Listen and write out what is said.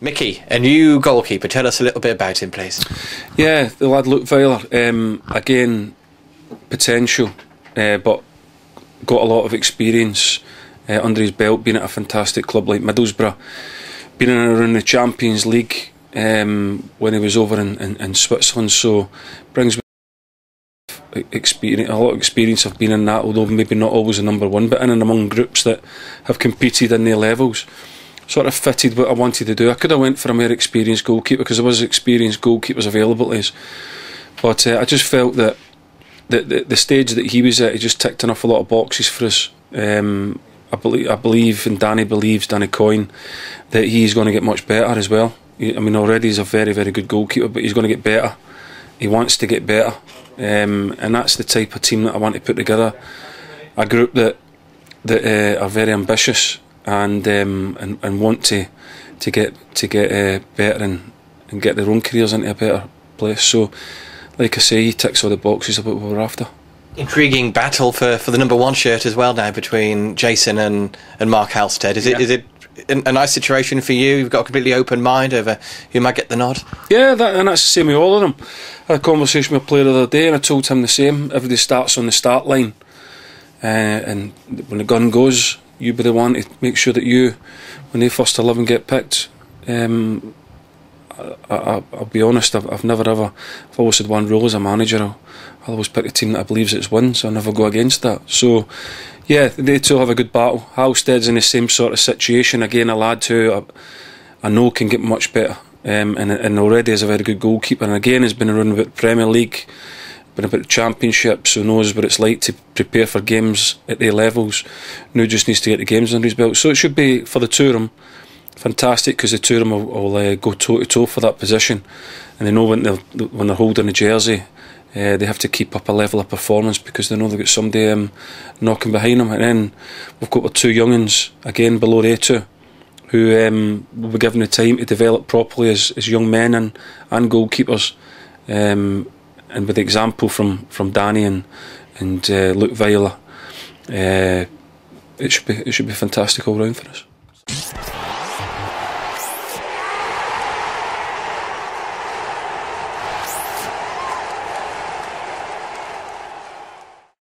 Micky, a new goalkeeper. Tell us a little bit about him, please. Yeah, the lad Leutwiler. Um, again, potential, uh, but got a lot of experience uh, under his belt, being at a fantastic club like Middlesbrough, being in around the Champions League um, when he was over in, in, in Switzerland. So brings experience, a lot of experience of being in that, although maybe not always a number one, but in and among groups that have competed in their levels. Sort of fitted what I wanted to do. I could have went for a more experienced goalkeeper because there was experienced goalkeepers available to us, but uh, I just felt that the, the, the stage that he was at, he just ticked enough a lot of boxes for us. Um, I believe, I believe, and Danny believes, Danny Coyne, that he's going to get much better as well. I mean, already he's a very, very good goalkeeper, but he's going to get better. He wants to get better, um, and that's the type of team that I want to put together. A group that that uh, are very ambitious and, um, and and want to to get to get uh, better and, and get their own careers into a better place. So, like I say, he ticks all the boxes of what we're after. Intriguing battle for, for the number one shirt as well now between Jayson and, and Mark Halstead. Is it is it a nice situation for you? You've got a completely open mind over who might get the nod. Yeah, that, and that's the same with all of them. I had a conversation with a player the other day, and I told him the same. Everybody starts on the start line, uh, and when the gun goes, you be the one to make sure that you, when they first eleven get picked. Um, I, will be honest. I've, I've, never ever. I've always had one rule as a manager. I'll, always pick a team that I believes it's wins. So I'll never go against that. So yeah, they two have a good battle. Halstead's in the same sort of situation. Again, a lad who I, I know can get much better, um, and, and already is a very good goalkeeper. And again, has been around the Premier League, been about Championship, so knows what it's like to prepare for games at their levels. Now just needs to get the games under his belt. So it should be for the two of them fantastic because the two of them will, will uh, go toe to toe for that position, and they know when they're when they're holding the jersey uh, they have to keep up a level of performance because they know they've got somebody um, knocking behind them. And then we've got our two youngins again below A2 who um, will be given the time to develop properly as, as young men and, and goalkeepers. Um, and with the example from, from Danny and, and uh, Leutwiler, uh, it should be it should be fantastic all round for us.